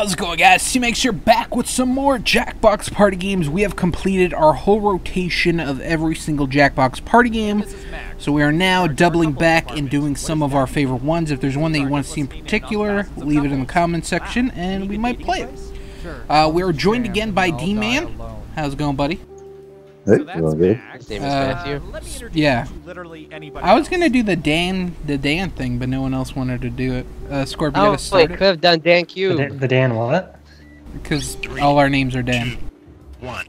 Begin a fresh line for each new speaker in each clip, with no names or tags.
How's it going, guys? C-Max here, back with some more Jackbox party games. We have completed our whole rotation of every single Jackbox party game. So we are now doubling back and doing some of our favorite ones. If there's one that you want to see in particular, leave it in the comment section and we might play it. Uh, we are joined again by D-Man. How's it going, buddy?
Hey, going good.
His name is
Uh, Yeah. I was gonna do the Dan, the Dan thing, but no one else wanted to do it. Uh, Scorpio,
Oh, wait, could have done Dan
The,
Cube.
Dan- the Dan what?
because all our names are Dan.
One.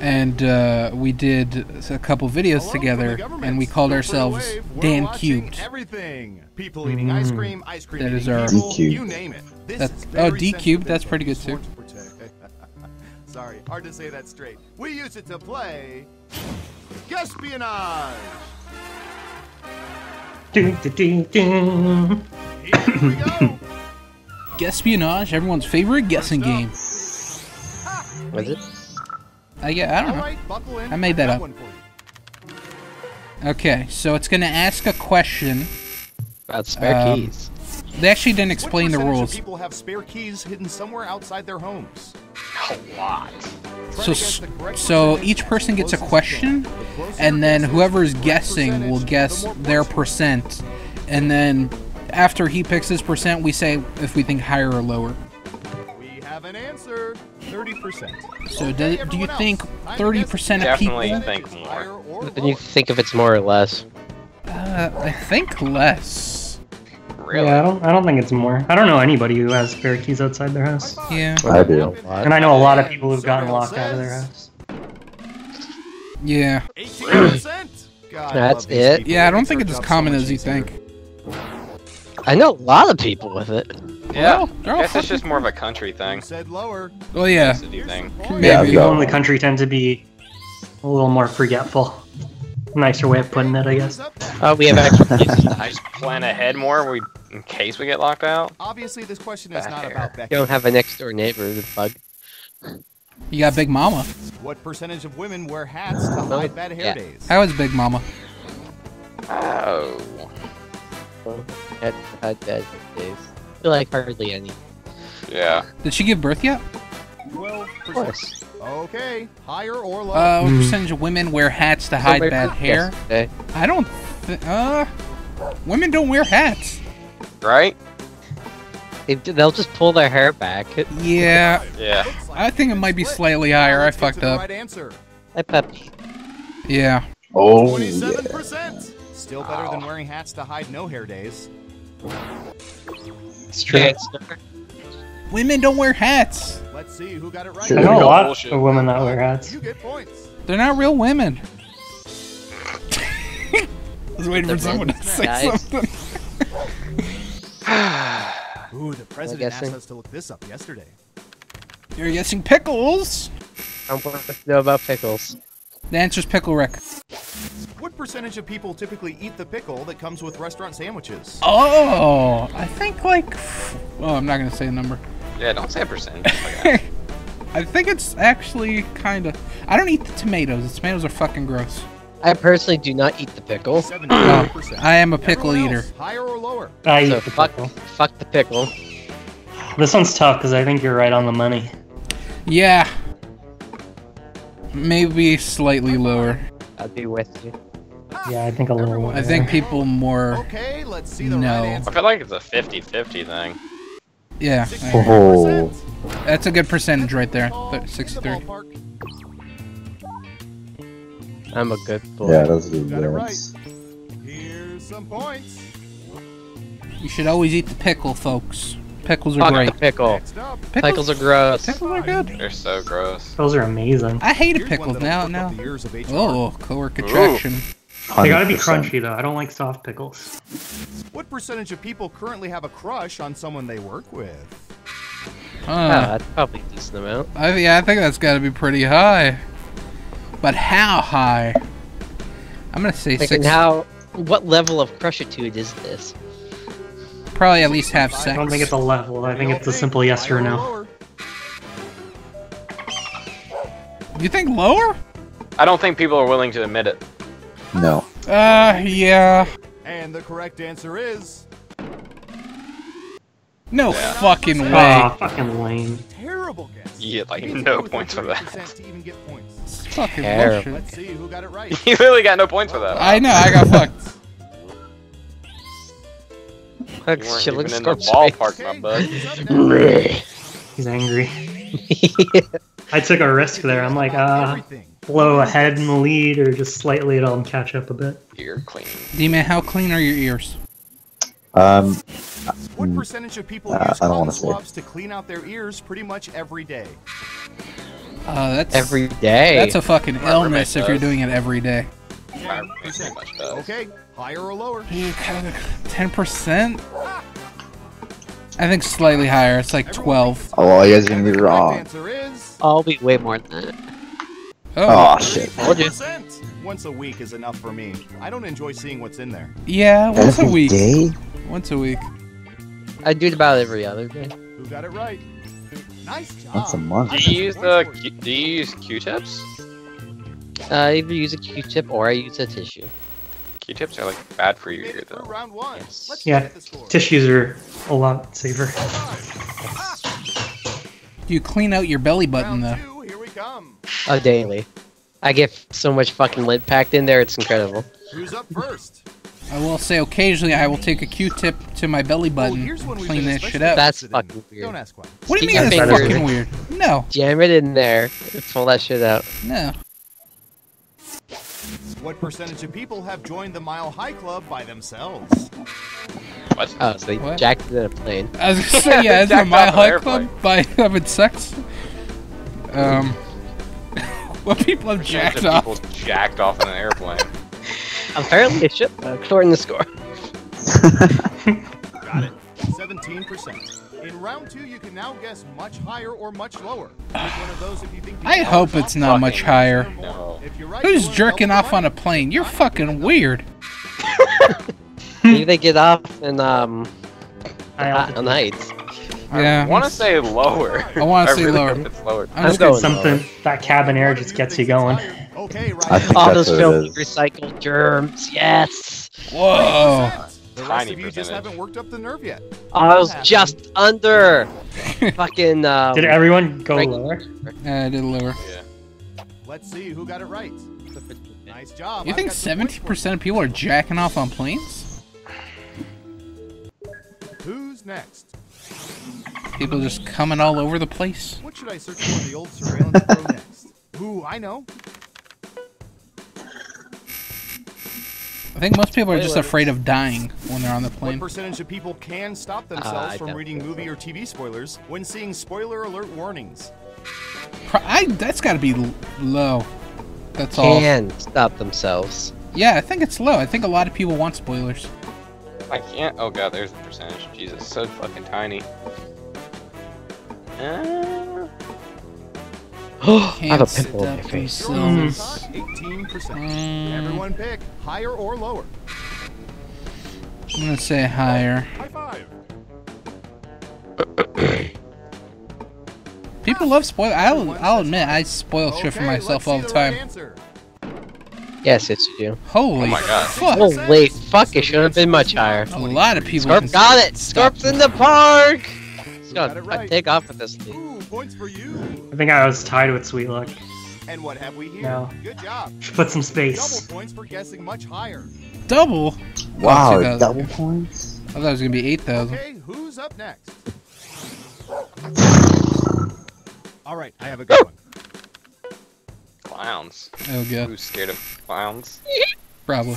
and uh, we did a couple videos together, and we called ourselves Dan Cubed.
Everything. People eating ice cream, ice cream
That is our-
people,
D-Cubed.
You name it. This
That's-
is
oh, D-Cubed, that's pretty good, too.
Sorry, hard to say that straight. We use it to play Guesspionage.
Ding, ding, ding, ding.
Here we go.
Guesspionage, everyone's favorite guessing game.
Was it?
I, yeah, I don't
All
know.
right, buckle in.
I made that
I've
up.
one for you.
Okay, so it's gonna ask a question.
About spare
Um,
keys.
They actually didn't
What
explain the
percentage of
rules.
people have spare keys hidden somewhere outside their homes.
A lot.
So,
to guess the correct
so each person gets a question,
to the closer
and then
guesses,
whoever's guessing will guess their percent, and then after he picks his percent, we say if we think higher or lower.
We have an answer. 30%.
So
Okay,
do, do you think 30% of people?
Definitely think more.
higher or
Then you think if it's more or less.
Uh, I think less.
Really?
Yeah, I don't. I don't think it's more. I don't know anybody who has spare keys outside their house,
Yeah,
I do.
and I know a lot of people who've gotten locked out of their house.
yeah,
18%. God,
That's it?
yeah. I don't think it's as
job so
common as you
easier.
think.
I know a lot of people with it.
Yeah.
Well, they're
I guess it's just more of a country
You
thing.
said lower.
Well, yeah,
City thing.
maybe.
Yeah,
People in the country tend to be a little more forgetful. Nicer way of putting it, I guess.
Oh, we have extra keys.
I just plan ahead more we, in case we get locked out.
Obviously, this question is
Bad
not
hair.
about Becky.
You don't have a next door neighbor to bug.
You got Big Mama.
What percentage of women wear hats to hide bad hair
Yeah.
days?
How is Big Mama?
Oh.
Had, had bad days. I feel like hardly any.
Yeah.
Did she give birth yet?
12%.
Of course.
Okay, higher or lower?
Uh, what
Hmm.
percentage of women wear hats to hide bad hair?
yesterday.
I don't. Th- uh, women don't wear hats.
Right?
They, they'll just pull their hair back.
Yeah,
Yeah.
I think it might be slightly higher. I fucked up.
Right answer.
Hi, Peppy.
Yeah.
Oh,
27%. Still better than wearing hats to hide no hair days.
It's true.
Gangsta.
Women don't wear hats.
Let's see who got it right.
I know a
No
lot
bullshit.
of women that wear hats.
You get points.
They're not real women. I was waiting for someone to say
guys.
something.
Ooh, the president asked us to look this up yesterday.
You're guessing pickles.
I want to know about pickles.
The answer's pickle Rick.
What percentage of people typically eat the pickle that comes with restaurant sandwiches?
Oh, I think like. Oh, I'm not gonna say a number.
Yeah, don't say a percentage. Okay.
I think it's actually kind of. I don't eat the tomatoes. The tomatoes are fucking gross.
I personally do not eat the pickle.
72%.
I am a pickle
Everyone
eater.
higher or lower?
I eat the
fuck,
pickle.
fuck the pickle.
This one's tough because I think you're right on the money.
Yeah. Maybe slightly lower.
I'll be with you.
Yeah, I think a little.
Everyone
I think people more.
Okay, let's see the
No.
right
I feel like it's a 50-50 thing.
Yeah,
Oh.
that's a good percentage right there.
Ball
Th-
in the
63.
Ballpark.
I'm a good boy.
Yeah, that's a good
Got it right. Here's some points.
You should always eat the pickle, folks. Pickles are
Fuck
great.
the pickle.
Next up.
Pickles are gross.
Pickles are good.
They're so gross.
Those are amazing.
I hated
Here's one
pickles now.
perk
Now.
up the ears of HR.
Oh, caloric attraction.
They gotta be crunchy though. I don't like soft pickles.
What percentage of people currently have a crush on someone they work with?
Oh,
Huh.
Ah, that's probably a decent amount.
I, yeah, I think that's got to be pretty high. But how high? I'm gonna say
Like,
six.
and how? What level of crushitude is this?
Probably at least have
I don't think it's a level. I think it's a simple yes or no.
You think lower?
I don't think people are willing to admit it.
No.
Uh, yeah.
And the correct answer is
No fucking way.
Aw, fucking lame.
terrible guess.
You get like
You need to
no
go
points for that.
Fucking
Terrible.
Let's see who got it right.
You really got no points for that.
I know, I got fucked.
Look,
You weren't
she
even
looks
in the ballpark, my
Okay,
bud.
who's up next?
He's angry. I took a risk there. I'm like, uh, blow ahead in the lead or just slightly it'll catch up a bit.
Ear clean.
D-Man, how clean are your ears?
Um,
What percentage of people
Uh,
use
I don't
cotton
wanna say.
swabs to clean out their ears pretty much every day?
Uh, that's
Every day.
That's a fucking
My
illness
roommate
if you're doing it every day.
My roommate pretty much does.
Okay, higher or lower?
Ten percent? I think slightly higher. It's like twelve.
oh, you guys are gonna
And
be
the correct
wrong.
answer is
I'll be way more than that.
Oh,
Oh shit.
Told
3%. Once a week is enough for me. I don't enjoy seeing what's in there.
yeah, once a week.
day?
Once a week.
I do it about every other day.
Who got it right? Nice job.
Once a month.
Do you use the Q- do you use Q-tips?
Uh, I either use a Q-tip or I use a tissue.
Q-tips are like bad for you
Made
ear
it through
though.
round one.
Yes.
Let's
Yeah,
get the score.
tissues are a lot safer.
You clean out your belly button
Round
though.
two, here we come.
Oh, daily. I get so much fucking lid packed in there, it's incredible.
Who's up first?
I will say occasionally I will take a Q-tip to my belly
Oh,
button,
here's one we've
clean
been
that shit out.
That's
interested in.
fucking weird.
Don't ask why.
What do you mean
your
that's
fingers-
fucking weird? No,
Jam it in there, pull that shit out.
no.
What percentage of people have joined the Mile High Club by themselves?
What?
Oh, so they
What?
jacked it in a plane.
I was gonna say yeah, it's a
Jacked
Mile High
airplane.
Club by having sex. Um, what people have
Jacked
jacked off.
People jacked off in an airplane.
Apparently, it should, uh, according the score.
Got it. 17%. In round two, you can now guess much higher or much lower. One of those if you think
I hope it's not much higher.
No.
Right,
Who's jerking off on a plane? You're fucking weird.
Maybe they get off in, um,
I
on heights.
Yeah.
I want to say lower.
I wanna say
really
lower.
hope It's lower.
I'm
I'm
just
going
gonna,
lower.
something that cabin air just gets you going.
Okay, right.
I think
All those filthy recycled germs, yes!
Whoa.
The rest
Tiny
of you just
percentage.
haven't worked up the nerve yet.
I was just under fucking, um...
Did everyone go
Frank-
lower?
Uh, I did lower.
Yeah.
Let's see who got it right. Nice job.
You
I've
think
got some points for
70% of people are jacking off on planes?
Who's next?
People just coming all over the place.
What should I search for in the old surveillance pro next? Ooh, I know.
I think most people are just afraid of dying when they're on the plane.
What
plane.
percentage of people can stop themselves
Uh,
from reading movie or TV spoilers when seeing spoiler alert warnings?
I, that's got to be low. That's all.
Can stop themselves.
Yeah, I think it's low. I think a lot of people want spoilers.
I can't. Oh god, there's the percentage. Jesus, so fucking tiny. Uh,
I have a
Can't
pimple on my face.
themselves.
18%.
Mm,
Everyone pick higher or lower.
I'm gonna say higher.
High five.
People love spoil. I'll, I'll admit I spoil shit for myself
let's
all the
right
time.
answer.
Yes, it's you do.
Holy
Oh my God.
fuck!
Holy fuck, it should have been much higher.
A lot of people.
Scorp got it!
stop
Scorp's in the park! Let's
got
go.
right.
Take off with this lead.
Ooh, points for you.
I think I was tied with Sweet Luck.
And what have we here?
No.
Good job.
Put some space.
Double
space.
points for guessing much higher.
Double.
Wow,
Oh,
double points?
I thought it was gonna be eight thousand.
Okay, who's up next? All right, I have a good one.
clowns.
Oh god,
Who's scared of clowns?
probably.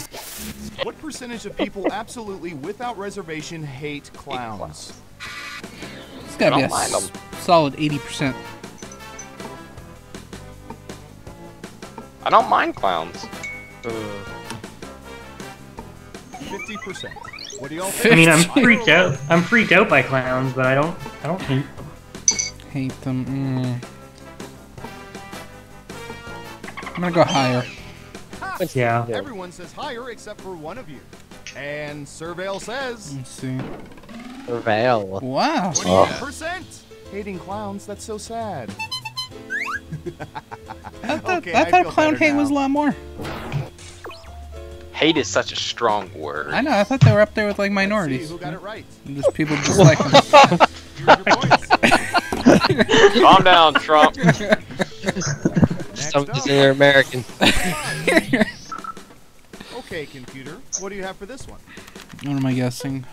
What percentage of people absolutely without reservation hate clowns?
It's gotta be a
don't mind
s- solid eighty percent.
I don't mind clowns.
50%. What do y'all
I mean, I'm freaked out. I'm freaked out by clowns, but I don't. I don't hate.
Hate them. Mm. I'm gonna go higher.
Yeah.
Everyone says higher except for one of you. And Surveil says
Let's see.
Prevail.
Wow.
28%. Hating clowns, that's so sad.
I thought,
Okay,
I
I
thought
feel
clown
better
hate was a lot more.
Hate is such a strong word.
I know. I thought they were up there with like
Let's see
minorities.
who got it right.
Just people dislike them.
Here's your points.
Calm down, Trump.
Next
Some just they're American.
Okay, computer. What do you have for this one?
What am I guessing?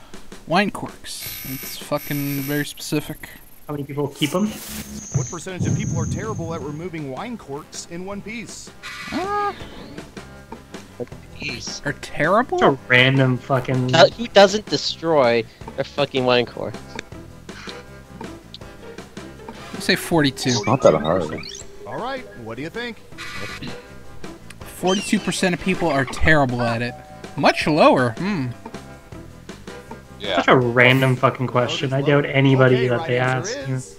Wine corks. It's fucking very specific.
How many people keep them?
What percentage of people are terrible at removing wine corks in one piece?
Ah,
Jeez.
are terrible?
Such a random fucking.
Uh, Who doesn't destroy their fucking wine core?
You say 42.
It's not that hard.
All right, what do you think?
42% of people are terrible at it. Much lower. Hmm.
Yeah.
Such a random fucking question. I doubt anybody
Okay,
that
right
they
answer
ask.
is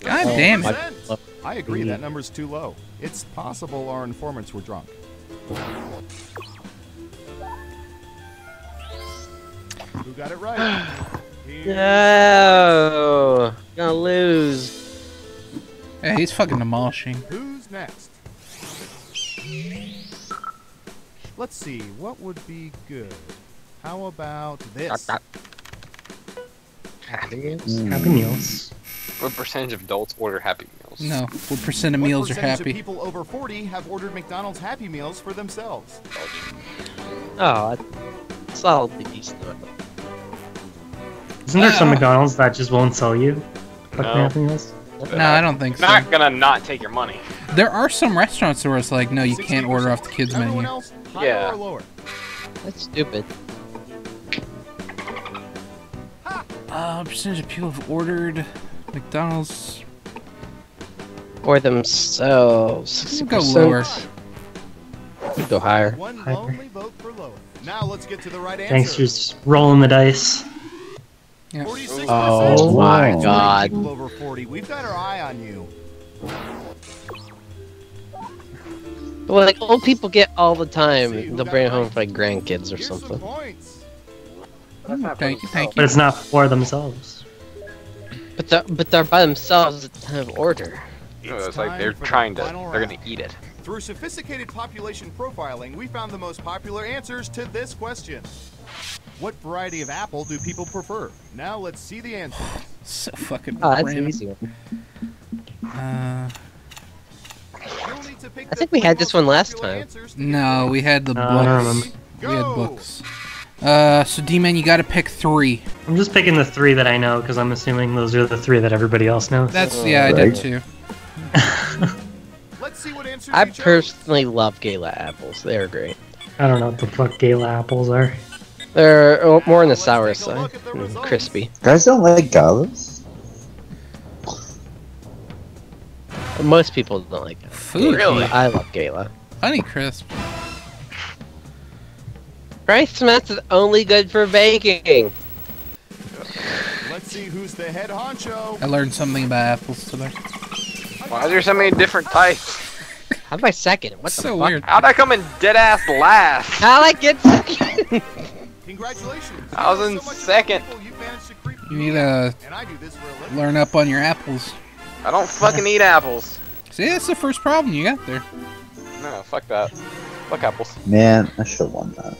God damn it.
10%. I agree, that number's too low. It's possible our informants were drunk. Who got it right? Here's-
No, gonna lose.
Yeah, he's fucking demolishing.
Who's next? Let's see, what would be good? How about this?
Happy Meals?
Mm.
Happy Meals.
What percentage of adults order Happy Meals?
No. What percent of
What
meals are
percentage
happy?
Of people over 40 have ordered McDonald's Happy Meals for themselves.
Oh, it's solidly decent.
Isn't there some
Ah.
McDonald's that just won't sell you? Fucking
No.
Happy Meals?
No, I don't think so.
Not gonna not take your money.
There are some restaurants where it's like, no, you can't order off the kids'
Everyone
menu.
Else, higher
Yeah.
or lower?
That's stupid.
Uh, percentage of people have ordered McDonald's.
For themselves.
We'll go
60%.
lower.
Go higher.
One
Higher.
lonely vote for lower. Now let's get to the right answer.
Thanks, just rolling the dice.
Yeah.
Oh my god.
Over 40. We've got our eye on you.
Well, like old people get all the time. They'll bring it
it
home for like grandkids or something.
points.
Thank you, thank you.
But it's not for themselves.
But they're but they're by themselves at the time of order.
No,
It's
it's like they're
for the
trying to. They're
round.
gonna eat it.
Through sophisticated population profiling, we found the most popular answers to this question. What variety of apple do people prefer? Now let's see the answers.
So fucking
Oh, that's an
random.
easy one.
Uh,
You'll need to pick
I think we had this one last time.
no, we had the
No,
books. We had books. Uh, so D-Man, you gotta pick three.
I'm just picking the three that I know because I'm assuming those are the three that everybody else knows.
That's, yeah, I did too.
Let's see what answers
I
you chose.
personally love Gala apples. They're great.
I don't know what the fuck Gala apples are.
They're oh, more on the sour side.
the
Mm, crispy.
Guys don't like galas?
Most people don't like it.
Food.
Really?
I love Gala.
Honey crisp.
Rice nuts is only good for baking.
Let's see who's the head honcho.
I learned something about apples today.
Why is there so many different types?
How'd I second? What the
so
fuck?
weird.
How'd I come in dead ass last?
How'd I get second?
Congratulations.
I was in
so
second.
you've managed to creep
You
me
need to
And I do this for a living.
learn up on your apples.
I don't fucking eat apples.
See, that's the first problem you got there.
No, fuck that. Fuck apples.
Man, I should have won that.